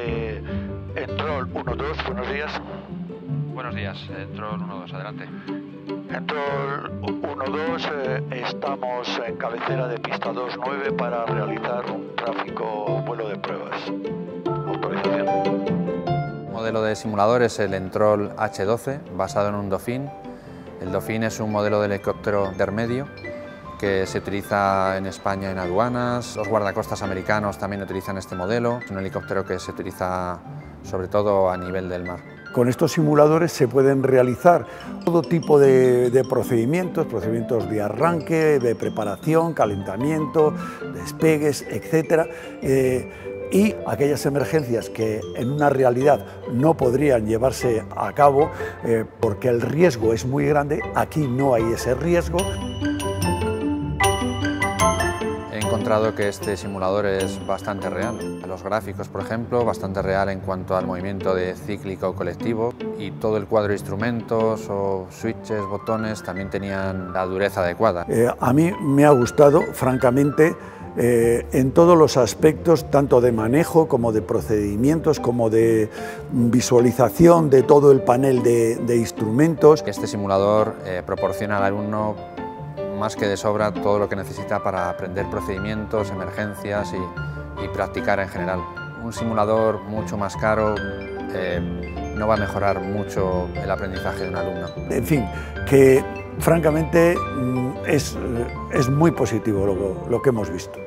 de Entrol 12, buenos días. Buenos días, eh, Entrol 12, adelante. Eh, Entrol 12, eh, estamos en cabecera de pista 29 para realizar un tráfico vuelo de pruebas. Autorización. Modelo de simulador es el Entrol H12, basado en un Dofin. El Dofin es un modelo de helicóptero intermedio que se utiliza en España en aduanas. Los guardacostas americanos también utilizan este modelo. Es un helicóptero que se utiliza sobre todo a nivel del mar. Con estos simuladores se pueden realizar todo tipo de, procedimientos, procedimientos de arranque, de preparación, calentamiento, despegues, etc. Eh, y aquellas emergencias que en una realidad no podrían llevarse a cabo eh, porque el riesgo es muy grande, aquí no hay ese riesgo. He encontrado que este simulador es bastante real. Los gráficos, por ejemplo, bastante real en cuanto al movimiento de cíclico colectivo y todo el cuadro de instrumentos o switches, botones también tenían la dureza adecuada. Eh, a mí me ha gustado, francamente, eh, en todos los aspectos, tanto de manejo como de procedimientos, como de visualización de todo el panel de, de instrumentos. Este simulador eh, proporciona al alumno más que de sobra todo lo que necesita para aprender procedimientos, emergencias y, y practicar en general. Un simulador mucho más caro eh, no va a mejorar mucho el aprendizaje de un alumno. En fin, que francamente es, es muy positivo lo, lo, que hemos visto.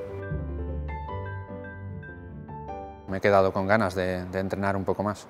Me he quedado con ganas de, de entrenar un poco más.